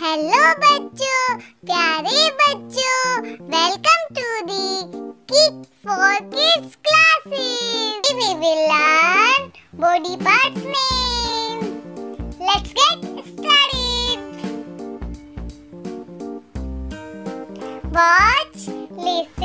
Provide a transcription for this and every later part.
Hello बच्चों प्यारे बच्चों welcome to the kick for kids classes we will learn body parts name let's get started watch listen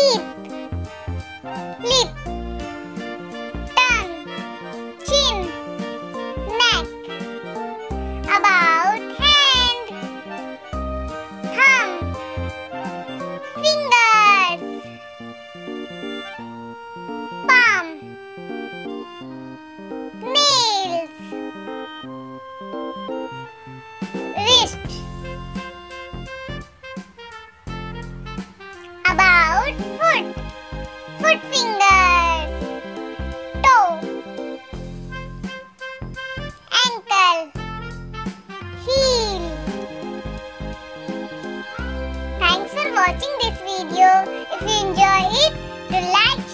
teeth, lip, tongue, chin, neck. About hand, thumb, fingers, palm. Nails. Wrist watching this video. If you enjoy it, do like